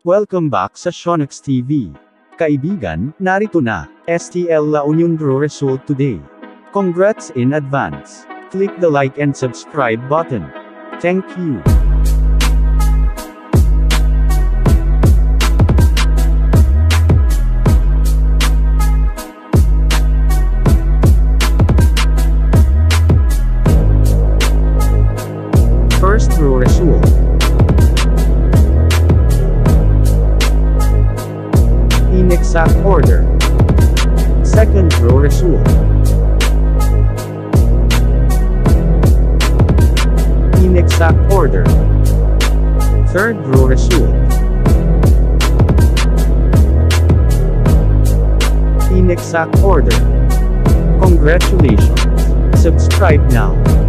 Welcome back sa Shonex TV. Kaibigan, narito na, STL La Union Draw result today. Congrats in advance. Click the like and subscribe button. Thank you. First row result. In exact order. Second row result. In exact order. Third row result. In exact order. Congratulations. Subscribe now.